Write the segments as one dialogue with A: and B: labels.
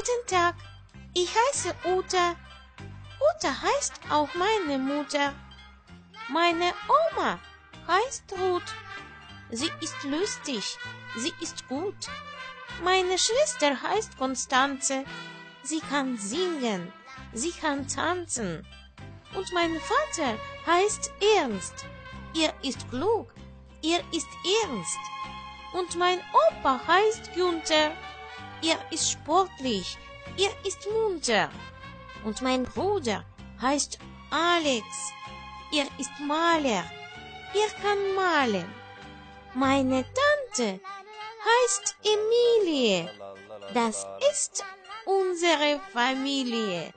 A: Guten Tag, ich heiße Uta. Uta heißt auch meine Mutter. Meine Oma heißt Ruth. Sie ist lustig, sie ist gut. Meine Schwester heißt Konstanze. Sie kann singen, sie kann tanzen. Und mein Vater heißt Ernst. Er ist klug, er ist ernst. Und mein Opa heißt Günther. Er ist sportlich, er ist munter. Und mein Bruder heißt Alex. Er ist Maler, er kann malen. Meine Tante heißt Emilie. Das ist unsere Familie.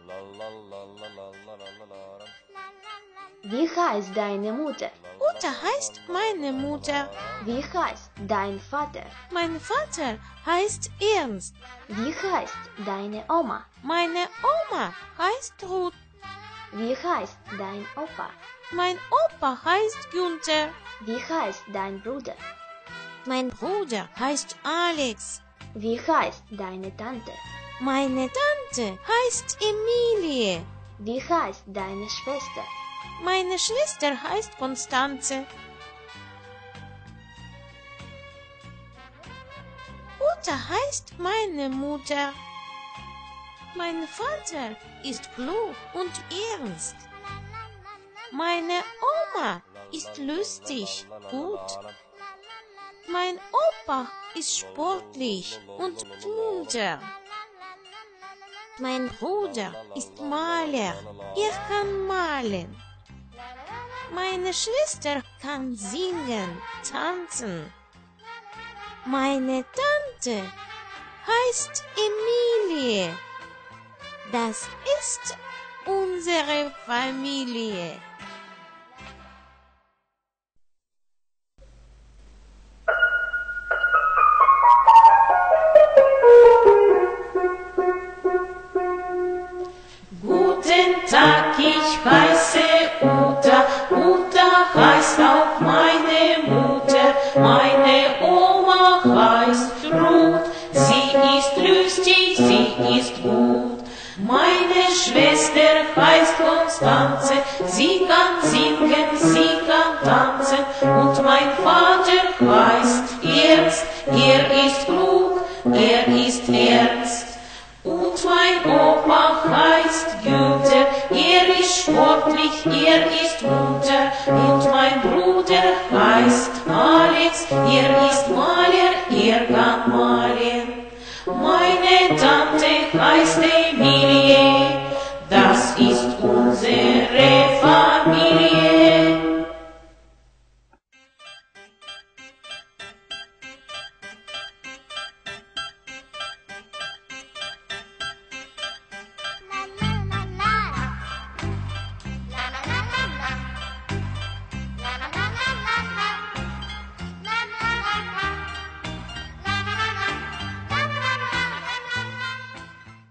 B: Wie heißt deine Mutter?
A: Uta heißt meine Mutter.
B: Wie heißt dein Vater?
A: Mein Vater heißt Ernst.
B: Wie heißt deine Oma?
A: Meine Oma heißt Ruth.
B: Wie heißt dein Opa?
A: Mein Opa heißt Günther.
B: Wie heißt dein Bruder?
A: Mein Bruder heißt Alex.
B: Wie heißt deine Tante?
A: Meine Tante heißt Emilie.
B: Wie heißt deine Schwester?
A: Meine Schwester heißt Konstanze. Uta heißt meine Mutter. Mein Vater ist klug und ernst. Meine Oma ist lustig, gut. Mein Opa ist sportlich und munter. Mein Bruder ist Maler, er kann malen. Meine Schwester kann singen, tanzen. Meine Tante heißt Emilie. Das ist unsere Familie.
C: Ist lustig, sie ist gut. Meine Schwester heißt Konstanze. Sie kann singen, sie kann tanzen. Und mein Vater heißt Ernst. Er ist klug, er ist ernst. Und mein Opa heißt Günther, er ist sportlich, er ist munter. Und mein Bruder heißt Alex, er ist Maler, er kann